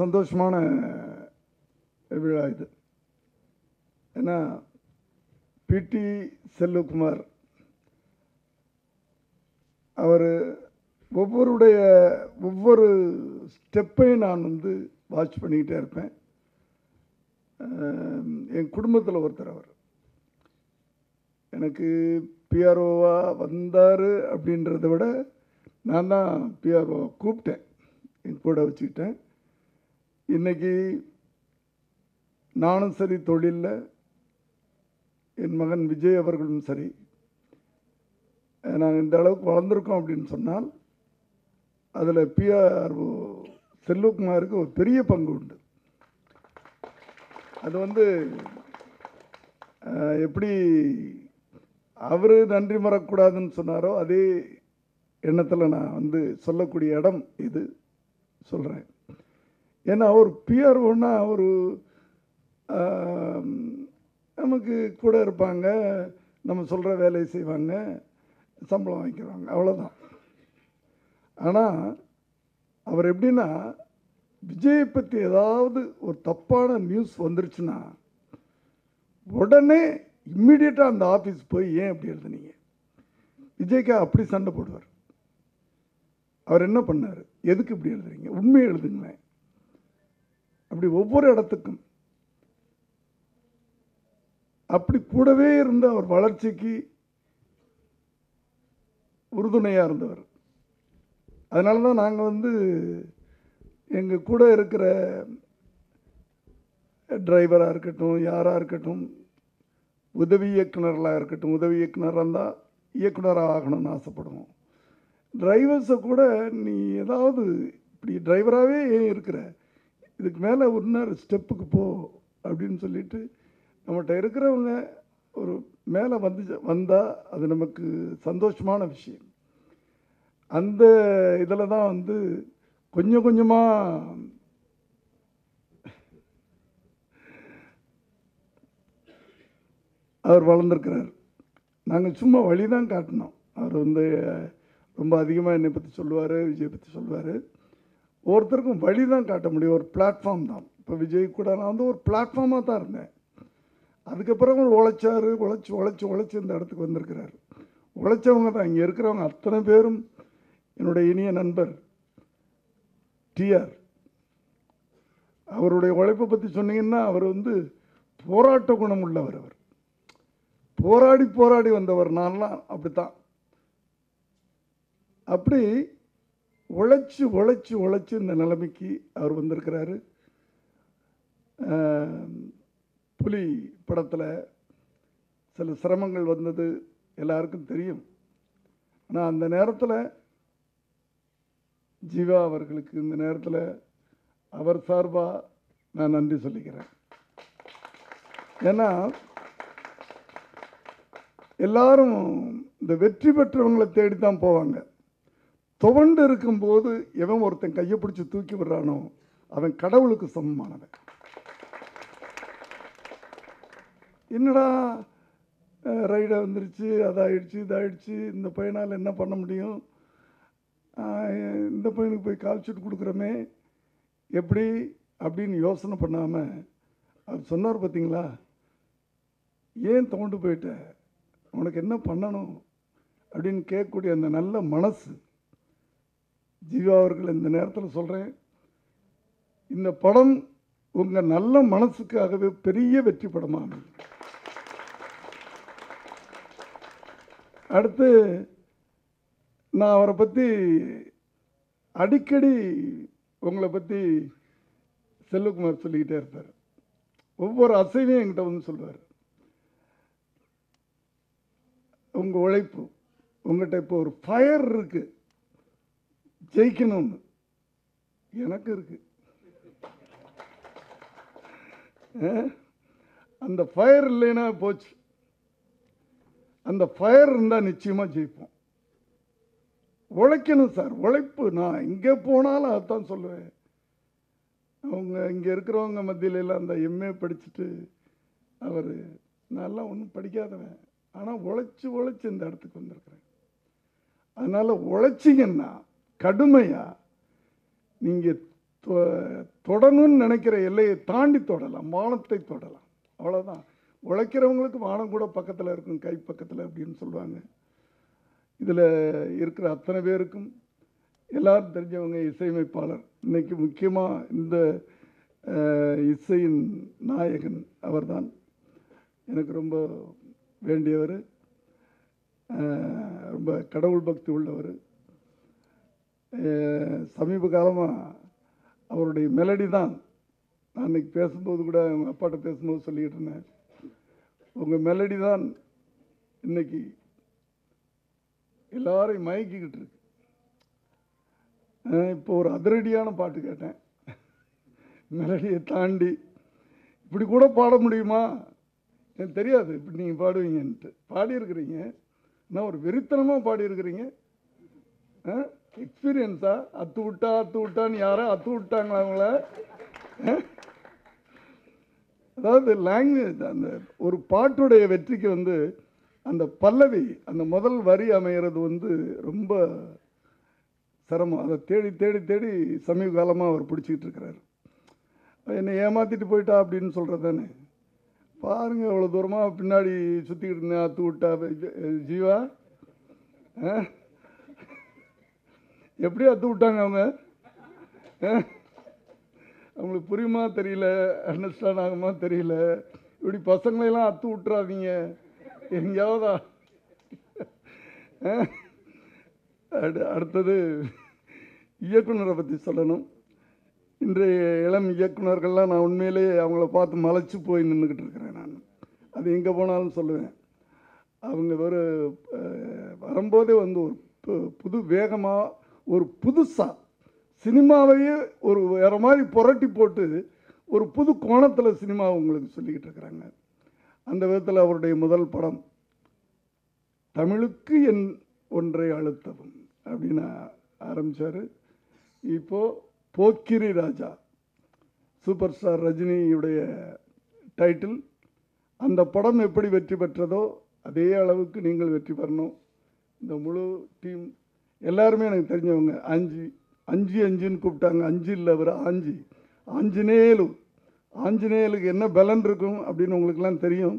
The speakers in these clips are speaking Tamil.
சந்தோஷமான விழா இது. ஏன்னா பிடி செல்லுக்குமார் அவர் ஒவ்வொருடைய ஒவ்வொரு ஸ்டெப்பையும் நான் வந்து வாட்ச் பண்ணிக்கிட்டே இருப்பேன். என் குடும்பத்தில் ஒருத்தர் அவர். எனக்கு பிஆர்ஓவா வந்தார் அப்படின்றத விட நான் தான் பிஆர்ஓ கூப்பிட்டேன். என் கூட வச்சுக்கிட்டேன். இன்றைக்கி நானும் சரி தொழிலில். என் மகன் விஜய் அவர்களும் சரி. நாங்கள் இந்த அளவுக்கு வளர்ந்துருக்கோம் அப்படின்னு சொன்னால் அதில் பிஆர் செல்வகுமாருக்கு ஒரு பெரிய பங்கு உண்டு. அது வந்து எப்படி அவர் நன்றி மறக்கூடாதுன்னு சொன்னாரோ அதே எண்ணத்தில் நான் வந்து சொல்லக்கூடிய இடம் இது. சொல்கிறேன் ஏன்னா ஒரு பிஆர்ஓன்னா ஒரு அவர் நமக்கு கூட இருப்பாங்க நம்ம சொல்கிற வேலையை செய்வாங்க சம்பளம் வாங்கிக்கிறாங்க அவ்வளோதான் ஆனால் அவர் எப்படின்னா விஜயை பற்றி ஏதாவது ஒரு தப்பான நியூஸ் வந்துருச்சுன்னா உடனே இம்மிடியட்டாக அந்த ஆஃபீஸ் போய் ஏன் அப்படி எழுதுனீங்க? விஜய்க்கா அப்படி சண்டை போடுவார். அவர் என்ன பண்ணார்? எதுக்கு இப்படி எழுதுறீங்க? உண்மையை எழுதுங்களேன். அப்படி ஒவ்வொரு இடத்துக்கும். அப்படி கூடவே இருந்த அவர் வளர்ச்சிக்கு உறுதுணையாக இருந்தவர். அதனால தான் நாங்கள் வந்து எங்கள் கூட இருக்கிற டிரைவராக இருக்கட்டும் யாராக இருக்கட்டும் உதவி இயக்குனர்களாக இருக்கட்டும் உதவி இயக்குனராக இருந்தால் இயக்குனராக ஆகணும்னு ஆசைப்படுவோம். டிரைவர்ஸை கூட நீ ஏதாவது இப்படி டிரைவராகவே ஏன் இருக்கிற இதுக்கு மேலே இன்னொரு ஸ்டெப்புக்கு போ அப்படின்னு சொல்லிட்டு நம்மகிட்ட இருக்கிறவங்க ஒரு மேலே வந்து வந்தால் அது நமக்கு சந்தோஷமான விஷயம். அந்த இதில் தான் வந்து கொஞ்சம் கொஞ்சமாக அவர் வளர்ந்துருக்கிறார். நாங்கள் சும்மா வழி தான் காட்டினோம். அவர் வந்து ரொம்ப அதிகமாக என்னை பற்றி சொல்லுவார் விஜய் பற்றி சொல்லுவார். ஒருத்தருக்கும் வழி தான் காட்ட முடியும். ஒரு பிளாட்ஃபார்ம் தான். இப்போ விஜய் கூட நான் வந்து ஒரு பிளாட்ஃபார்மாக தான் இருந்தேன். அதுக்கப்புறம் அவர் உழைச்சார் உழைச்சி உழைச்சி உழைச்சி இந்த இடத்துக்கு வந்திருக்கிறார். உழைச்சவங்க தான். இங்கே இருக்கிறவங்க அத்தனை பேரும் என்னுடைய இனிய நண்பர் டிஆர் அவருடைய உழைப்பை பற்றி சொன்னீங்கன்னா அவர் வந்து போராட்ட குணம் உள்ளவர் அவர். போராடி போராடி வந்தவர். நான்லாம் அப்படித்தான். அப்படி உழைச்சி உழைச்சி உழைச்சி இந்த நிலைமைக்கு அவர் வந்திருக்கிறாரு. புலி படத்தில் சில சிரமங்கள் வந்தது எல்லாருக்கும் தெரியும். ஆனால் அந்த நேரத்தில் ஜீவா அவர்களுக்கு இந்த நேரத்தில் அவர் சார்பாக நான் நன்றி சொல்லிக்கிறேன். ஏன்னா எல்லாரும் இந்த வெற்றி பெற்றவங்களை தேடி தான் போவாங்க. துவண்டு இருக்கும்போது எவன் ஒருத்தன் கையை பிடிச்சி தூக்கி விடுறானோ அவன் கடவுளுக்கு சமமானவன். என்னடா ரைடாக வந்துருச்சு அதாயிடுச்சு இதாயிடுச்சு இந்த பையனால் என்ன பண்ண முடியும்? இந்த பையனுக்கு போய் கால்ஷீட் கொடுக்குறோமே எப்படி? அப்படின்னு யோசனை பண்ணாமல் அவர் சொன்னார் பார்த்தீங்களா ஏன் தோண்டு போயிட்ட? உனக்கு என்ன பண்ணணும்? அப்படின்னு கேட்கக்கூடிய அந்த நல்ல மனசு ஜீவா அவர்கள் இந்த நேரத்தில் சொல்கிறேன் இந்த படம் உங்கள் நல்ல மனசுக்காகவே பெரிய வெற்றி படமாக அடுத்து நான் அவரை பற்றி அடிக்கடி உங்களை பற்றி செல்வகுமார் சொல்லிக்கிட்டே இருப்பார். ஒவ்வொரு அசைவையும் என்கிட்ட வந்து சொல்லுவார் உங்கள் உழைப்பு உங்கள்கிட்ட இப்போ ஒரு ஃபயர் இருக்குது ஜெயிக்கணும்னு. எனக்கு இருக்கு. அந்த ஃபயர் இல்லைன்னா போச்சு. அந்த ஃபயர் இருந்தால் நிச்சயமாக ஜெயிப்போம். உழைக்கணும் சார் உழைப்பு. நான் எங்கே போனாலும் அதான் சொல்லுவேன். அவங்க இங்கே இருக்கிறவங்க மத்தியில எல்லாம் அந்த எம்ஏ படிச்சுட்டு அவர் நல்லா ஒன்றும் படிக்காதவன். ஆனால் உழைச்சி உழைச்சி இந்த இடத்துக்கு வந்திருக்கிறேன். அதனால் உழைச்சிங்கன்னா கடுமையாக நீங்கள் தொ- தொடணும்னு நினைக்கிற எல்லையை தாண்டி தொடலாம் வானத்தை தொடலாம். அவ்வளோதான் உழைக்கிறவங்களுக்கு வானம் கூட பக்கத்தில் இருக்கும் கை பக்கத்தில் அப்படின்னு சொல்லுவாங்க. இதில் இருக்கிற அத்தனை பேருக்கும் எல்லாரும் தெரிஞ்சவங்க இசையமைப்பாளர். இன்றைக்கி முக்கியமாக இந்த இசையின் நாயகன் அவர்தான். எனக்கு ரொம்ப வேண்டியவர். ரொம்ப கடவுள் பக்தி உள்ளவர். சமீப காலமாக அவருடைய மெலடி தான். நான் இன்னைக்கு பேசும்போது கூட அவங்க அப்பாட்ட பேசும்போது சொல்லிக்கிட்டு இருந்தேன். உங்கள் மெலடி தான் இன்னைக்கு எல்லாரையும் மயக்கிக்கிட்டு இருக்கு. இப்போ ஒரு அதிரடியான பாட்டு கேட்டேன். மெலடியை தாண்டி இப்படி கூட பாட முடியுமா? எனக்கு தெரியாது. இப்படி நீங்கள் பாடுவீங்கன்ட்டு. பாடியிருக்கிறீங்க. நான் ஒரு வெறித்தனமாக பாடியிருக்கிறீங்க? எக்ஸ்பீரியன்ஸா அத்து விட்டா அத்து விட்டான்னு யாரோ அத்து விட்டாங்களா அவங்கள? அதாவது லாங்குவேஜ் அந்த ஒரு பாட்டுடைய வெற்றிக்கு வந்து அந்த பல்லவி அந்த முதல் வரி அமைகிறது வந்து ரொம்ப சிரமம். அதை தேடி தேடி தேடி சமீப காலமாக அவர் பிடிச்சிக்கிட்டு இருக்கிறாரு. என்னை ஏமாற்றிட்டு போயிட்டா அப்படின்னு சொல்கிறது தானே? பாருங்கள் அவ்வளோ தூரமாக பின்னாடி சுற்றிக்கிட்டு இருந்தேன் அத்து விட்டா ஜீவா. ஆ? எப்படி அத்து விட்டாங்க அவங்க? ஆ? அவங்களுக்கு புரியுமா தெரியல? அண்டர்ஸ்டாண்ட் ஆகுமா தெரியல? இப்படி பசங்களையெல்லாம் அத்து விட்டுறாதீங்க. எங்கேயாவதா? ஆ? அடு- அடுத்தது இயக்குனரை பற்றி சொல்லணும். இன்றைய இளம் இயக்குனர்கள்லாம் நான் உண்மையிலேயே அவங்கள பார்த்து மலைச்சு போய் நின்றுக்கிட்டு இருக்கிறேன் நான். அது எங்கே போனாலும் சொல்லுவேன். அவங்க ஒரு வரும்போதே வந்து ஒரு புது வேகமாக ஒரு புதுசாக சினிமாவையே ஒரு வேறு மாதிரி புரட்டி போட்டு ஒரு புது கோணத்தில் சினிமாவை உங்களுக்கு சொல்லிக்கிட்டு இருக்கிறாங்க. அந்த விதத்தில் அவருடைய முதல் படம் தமிழுக்கு என் ஒன்றை அழுத்தவும் அப்படின்னு ஆரம்பித்தார் இப்போது போக்கிரி ராஜா சூப்பர் ஸ்டார் ரஜினியுடைய டைட்டில். அந்த படம் எப்படி வெற்றி பெற்றதோ அதே அளவுக்கு நீங்கள் வெற்றி பெறணும். இந்த முழு டீம் எல்லாருமே எனக்கு தெரிஞ்சவங்க. அஞ்சு அஞ்சு அஞ்சுன்னு கூப்பிட்டாங்க. அஞ்சு இல்லை அவர் ஆஞ்சி ஆஞ்சநேயலு. ஆஞ்சநேயலுக்கு என்ன பலன் இருக்கும் அப்படின்னு உங்களுக்கெல்லாம் தெரியும்.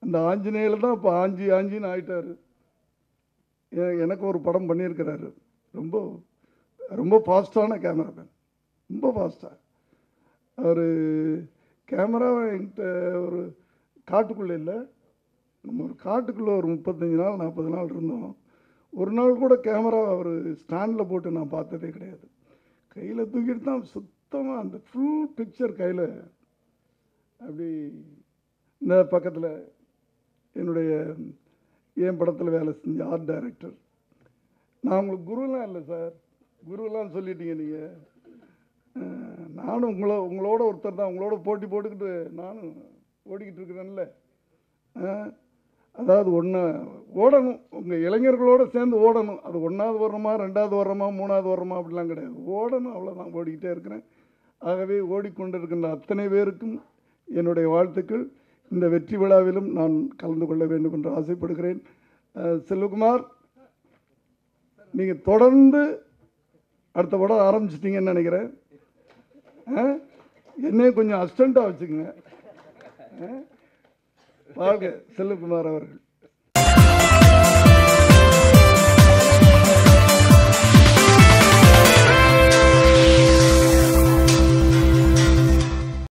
அந்த ஆஞ்சநேயலு தான் இப்போ ஆஞ்சி ஆஞ்சின்னு ஆயிட்டார். எனக்கு ஒரு படம் பண்ணியிருக்கிறாரு. ரொம்ப ரொம்ப ஃபாஸ்ட்டான கேமராமேன். ரொம்ப ஃபாஸ்ட்டாக அவர் கேமரா என்கிட்ட ஒரு காட்டுக்குள்ளே இல்லை. நம்ம ஒரு காட்டுக்குள்ளே ஒரு முப்பத்தஞ்சு நாள் நாற்பது நாள் இருந்தோம். ஒரு நாள் கூட கேமரா அவர் ஸ்டாண்டில் போட்டு நான் பார்த்ததே கிடையாது. கையில் தூக்கிட்டு தான் சுத்தமாக அந்த ஃபுல் பிக்சர் கையில் அப்படி இந்த பக்கத்தில் என்னுடைய என் படத்தில் வேலை செஞ்ச ஆர்ட் டைரக்டர் நான் உங்களுக்கு குருலாம் இல்லை சார். குருலாம் சொல்லிட்டீங்க நீங்கள் நானும் உங்களோ உங்களோட ஒருத்தர் தான். உங்களோட போட்டி போட்டுக்கிட்டு நானும் ஓடிக்கிட்டு இருக்கிறேன்ல. அதாவது ஒன்று ஓடணும். உங்கள் இளைஞர்களோடு சேர்ந்து ஓடணும். அது ஒன்றாவது வர்றோமா ரெண்டாவது வர்றோமா மூணாவது வர்றோமா அப்படிலாம் கிடையாது. ஓடணும் அவ்வளோதான் ஓடிக்கிட்டே இருக்கிறேன். ஆகவே ஓடிக்கொண்டிருக்கின்ற அத்தனை பேருக்கும் என்னுடைய வாழ்த்துக்கள். இந்த வெற்றி விழாவிலும் நான் கலந்து கொள்ள வேண்டும் என்று ஆசைப்படுகிறேன். செல்வகுமார் நீங்கள் தொடர்ந்து அடுத்த படம் ஆரம்பிச்சிட்டிங்கன்னு நினைக்கிறேன். ஆ? என்னையும் கொஞ்சம் அஸ்டண்ட்டாக வச்சுக்கோங்க. ஆ? வாழ்க செல்வகுமார் அவர்கள்.